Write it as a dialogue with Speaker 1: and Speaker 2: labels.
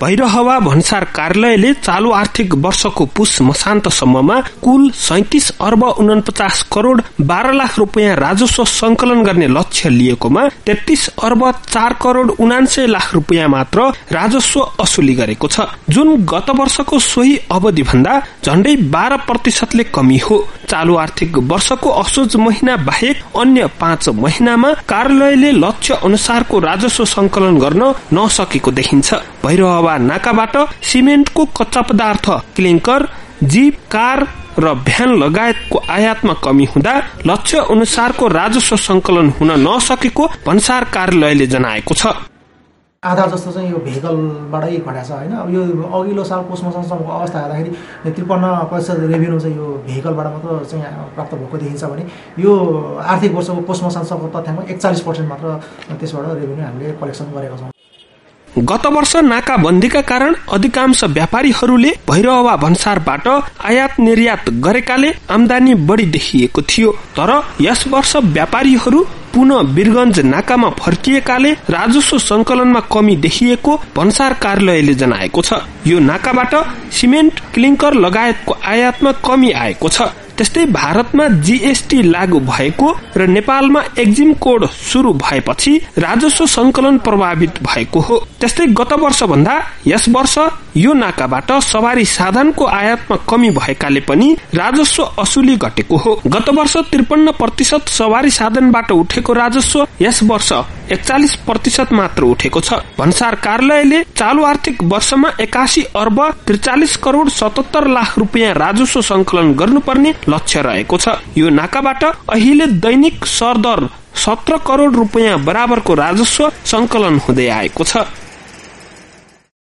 Speaker 1: भैरहवा भन्सार कार्यालयले चालू आर्थिक वर्षको पुष मसान्तसम्ममा कुल सैतिस अर्ब उनपचास करोड़ बाह्र लाख रूपियाँ राजस्व संकलन गर्ने लक्ष्य लिएकोमा तेत्तीस अर्ब चार करोड़ उनान्सय लाख रूपियाँ मात्र राजस्व असुली गरेको छ। जुन गत वर्षको सोही अवधि भन्दा झण्डै बाह्र प्रतिशतले कमी हो। चालू आर्थिक वर्षको असोज महिना बाहेक अन्य पाँच महिनामा कार्यालयले लक्ष्य अनुसारको राजस्व संकलन गर्न नसकेको देखिन्छ। भैरहवा नाकाबाट सिमेन्टको कच्चा पदार्थ क्लिङ्कर जीप कार र भ्यान लगायतको आयातमा कमी हुँदा लक्ष्य अनुसारको राजस्व संकलन हुन नसकेको भन्सार कार्यालयले जनाएको छ।
Speaker 2: आधा जस्तो चाहिँ यो भेहिकलबाटै घटाएको छ होइन? अब यो अघिल्लो साल मौसमसम्मको अवस्था हेर्दाखेरि त्रिपन्न प्रतिशत रेभेन्यू चाहिँ यो भेहिकलबाट मात्र चाहिँ प्राप्त भएको देखिन्छ भने यो आर्थिक वर्षको मौसमसम्मको तथ्याङ्क एकचालिस पर्सेन्ट मात्र त्यसबाट रेभेन्यू हामीले कलेक्सन गरेका छौँ।
Speaker 1: गत वर्ष नाकाबन्दीका कारण अधिकांश व्यापारीहरूले भैरहवा भन्सारबाट आयात निर्यात गरेकाले आमदानी बढ़ी देखिएको थियो। तर यस वर्ष व्यापारीहरू पुनः वीरगंज नाकामा फर्किएकाले राजस्व संकलनमा कमी देखिएको भन्सार कार्यालयले जनाएको छ। यो नाकाबाट सिमेन्ट क्लिङ्कर लगायतको आयातमा कमी आएको छ। त्यस्तै भारतमा जीएसटी लागू भएको र नेपालमा एक्जिम कोड शुरू भएपछि राजस्व संकलन प्रभावित भएको हो। त्यस्तै गत वर्ष भन्दा यस वर्ष यो नाकाबाट सवारी साधनको आयातमा कमी भएकाले पनि राजस्व असुली घटेको हो। गत वर्ष त्रिपन्न प्रतिशत सवारी साधनबाट उठेको राजस्व यस वर्ष एकचालिस प्रतिशत मात्र उठेको छ। भन्सार कार्यालयले चालू आर्थिक वर्षमा एकासी अर्ब त्रिचालिस करोड़ सतहत्तर लाख रूपियाँ राजस्व संकलन गर्नुपर्ने लक्ष्य रहेको छ। यो नाकाबाट अहिले दैनिक सरदर सत्र करोड़ रूपियाँ बराबरको राजस्व संकलन हुँदै आएको छ।